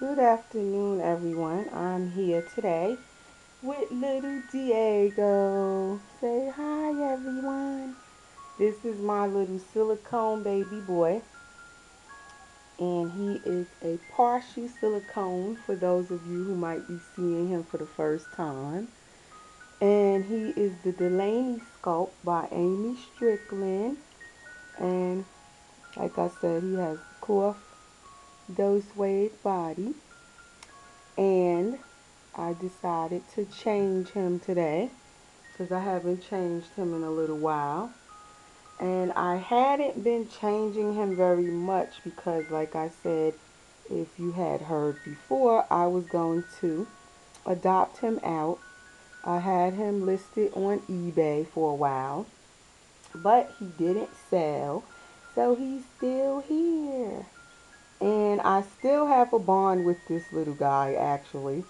Good afternoon, everyone. I'm here today with little Diego. Say hi, everyone. This is my little silicone baby boy. And he is a partial silicone for those of you who might be seeing him for the first time. And he is the Delaney Sculpt by Aimee Strickland. And like I said, he has cloth doe suede body. And I decided to change him today because I haven't changed him in a little while. And I hadn't been changing him very much because like I said, if you had heard before, I was going to adopt him out. I had him listed on eBay for a while, but he didn't sell. So he's still here. I still have a bond with this little guy actually.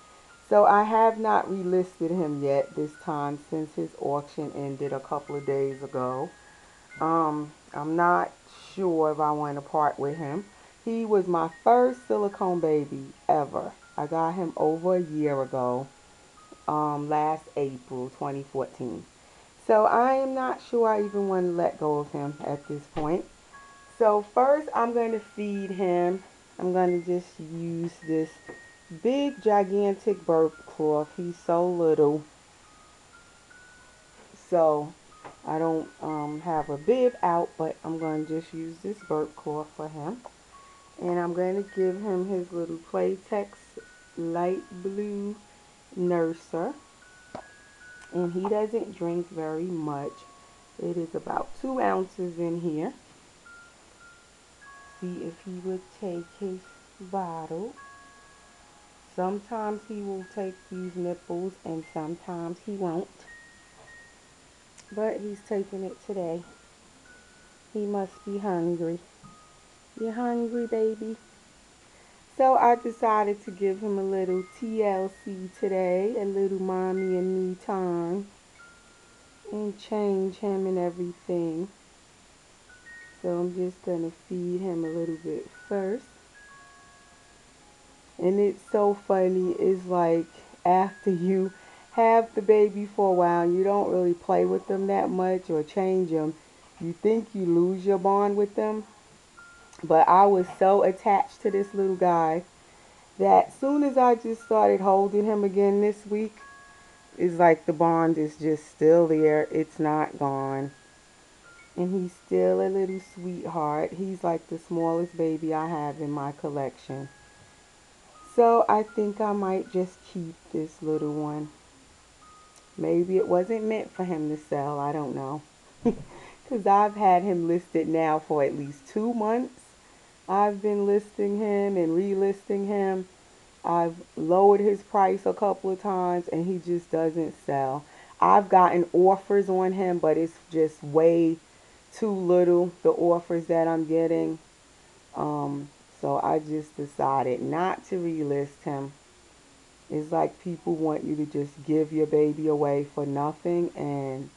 So I have not relisted him yet this time since his auction ended a couple of days ago. Um, I'm not sure if I want to part with him. He was my first silicone baby ever. I got him over a year ago, um, last April 2014. So I am not sure I even want to let go of him at this point. So first I'm going to feed him. I'm going to just use this big gigantic burp cloth. He's so little. So I don't um, have a bib out, but I'm going to just use this burp cloth for him. And I'm going to give him his little Playtex light blue nurser. And he doesn't drink very much. It is about two ounces in here. See if he would take his bottle. Sometimes he will take these nipples and sometimes he won't. But he's taking it today. He must be hungry. You hungry, baby? So I decided to give him a little TLC today, a little mommy and me time, and change him and everything. So I'm just going to feed him a little bit first. And it's so funny, it's like after you have the baby for a while and you don't really play with them that much or change them, you think you lose your bond with them. But I was so attached to this little guy that soon as I just started holding him again this week, it's like the bond is just still there. It's not gone. And he's still a little sweetheart. He's like the smallest baby I have in my collection. So I think I might just keep this little one. Maybe it wasn't meant for him to sell. I don't know. Because I've had him listed now for at least two months. I've been listing him and relisting him. I've lowered his price a couple of times and he just doesn't sell. I've gotten offers on him, but it's just way too little, the offers that I'm getting. Um, so I just decided not to relist him. It's like people want you to just give your baby away for nothing, and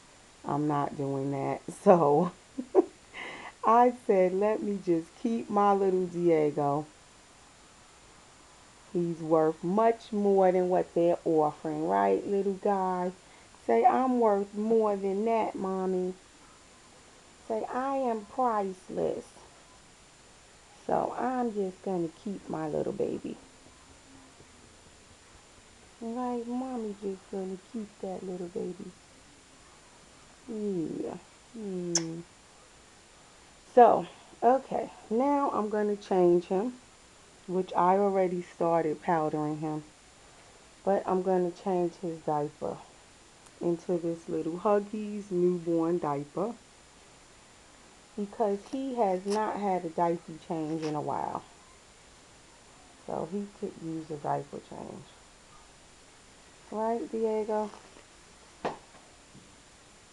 I'm not doing that. So I said, let me just keep my little Diego. He's worth much more than what they're offering, right, little guy? Say, I'm worth more than that, Mommy. Say, I am priceless. So I'm just going to keep my little baby. Right, mommy just gonna keep that little baby. Yeah. Hmm. So, okay. Now I'm gonna change him, which I already started powdering him. But I'm gonna change his diaper into this little Huggies newborn diaper because he has not had a diaper change in a while. So he could use a diaper change. Right, Diego?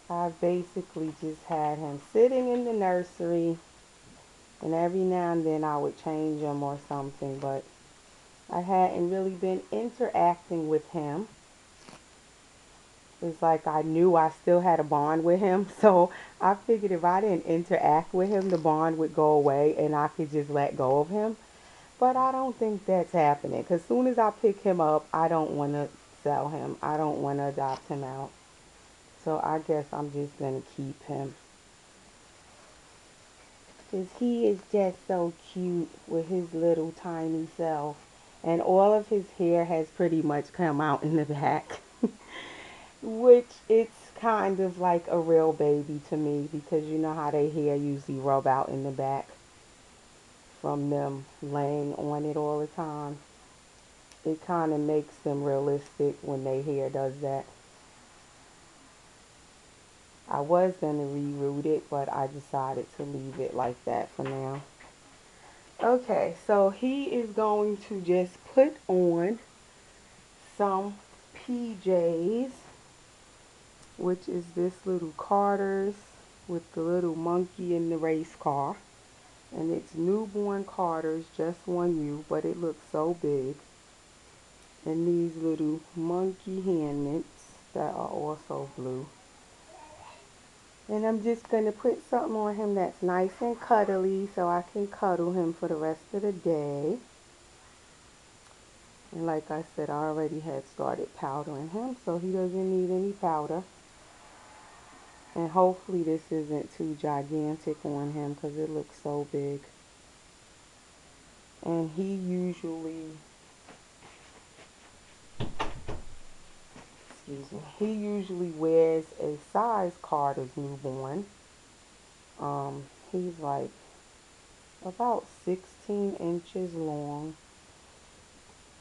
I basically just had him sitting in the nursery and every now and then I would change him or something, but I hadn't really been interacting with him. It's like I knew I still had a bond with him, so I figured if I didn't interact with him, the bond would go away and I could just let go of him. But I don't think that's happening. Because soon as I pick him up, I don't want to sell him. I don't want to adopt him out. So I guess I'm just going to keep him. Because he is just so cute with his little tiny self. And all of his hair has pretty much come out in the back. Which it's kind of like a real baby to me. Because you know how their hair usually rub out in the back. From them laying on it all the time. It kind of makes them realistic when their hair does that. I was going to reroot it, but I decided to leave it like that for now. Okay, so he is going to just put on some PJs, which is this little Carter's with the little monkey in the race car. And it's newborn Carter's, just one U, but it looks so big. And these little monkey hand mitts that are also blue. And I'm just going to put something on him that's nice and cuddly so I can cuddle him for the rest of the day. And like I said, I already had started powdering him so he doesn't need any powder. And hopefully this isn't too gigantic on him because it looks so big. And he usually excuse me, he usually wears a size Carter's newborn. Um, he's like about 16 inches long.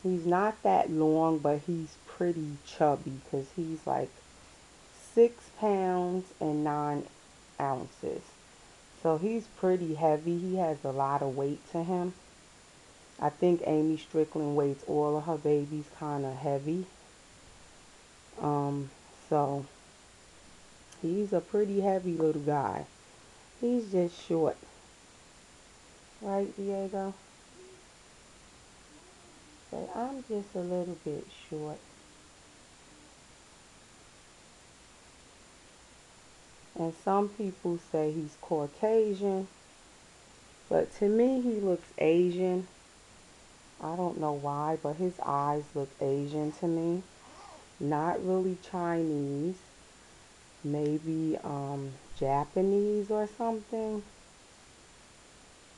He's not that long, but he's pretty chubby because he's like 6 pounds and 9 ounces. So he's pretty heavy. He has a lot of weight to him. I think Aimee Strickland weights all of her babies kind of heavy. Um, so he's a pretty heavy little guy. He's just short. Right, Diego? Say, I'm just a little bit short. And some people say he's Caucasian. But to me, he looks Asian. I don't know why, but his eyes look Asian to me not really Chinese, maybe um, Japanese or something.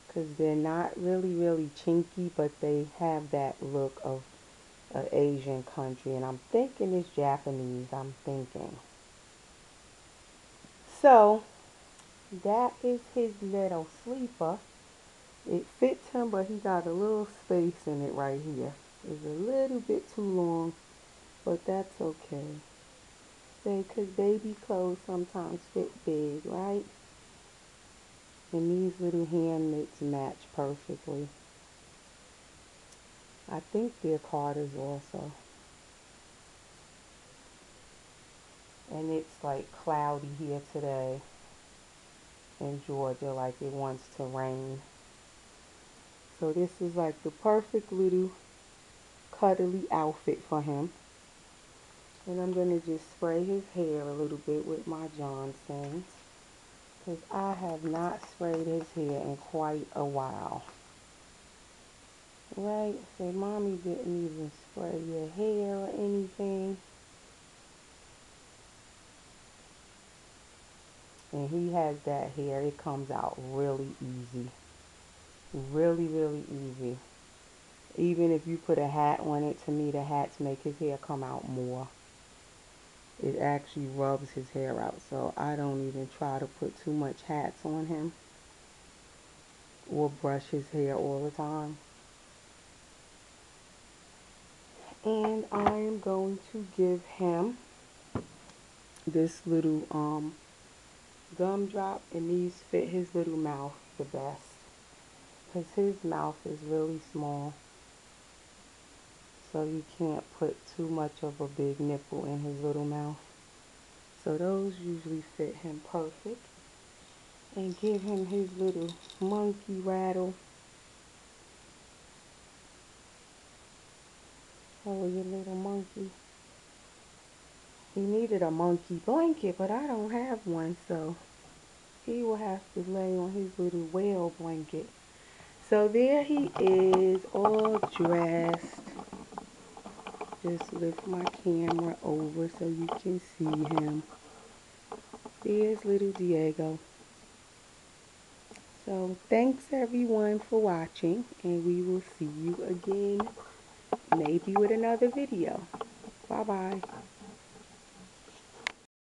Because they're not really, really chinky, but they have that look of an Asian country. And I'm thinking it's Japanese, I'm thinking. So, that is his little sleeper. It fits him, but he got a little space in it right here. It's a little bit too long but that's okay. Because baby clothes sometimes fit big, right? And these little hand mitts match perfectly. I think they're Carter's also. And it's like cloudy here today in Georgia, like it wants to rain. So this is like the perfect little cuddly outfit for him. And I'm going to just spray his hair a little bit with my Johnson's. Because I have not sprayed his hair in quite a while. Right? So mommy didn't even spray your hair or anything. And he has that hair. It comes out really easy. Really, really easy. Even if you put a hat on it, to me the hats make his hair come out more it actually rubs his hair out. So I don't even try to put too much hats on him or brush his hair all the time. And I am going to give him this little um, gumdrop and these fit his little mouth the best because his mouth is really small so you can't put too much of a big nipple in his little mouth. So those usually fit him perfect. And give him his little monkey rattle. Oh, monkey. He needed a monkey blanket, but I don't have one, so he will have to lay on his little whale blanket. So there he is, all dressed. Just lift my camera over so you can see him. There's little Diego. So thanks everyone for watching and we will see you again maybe with another video. Bye bye.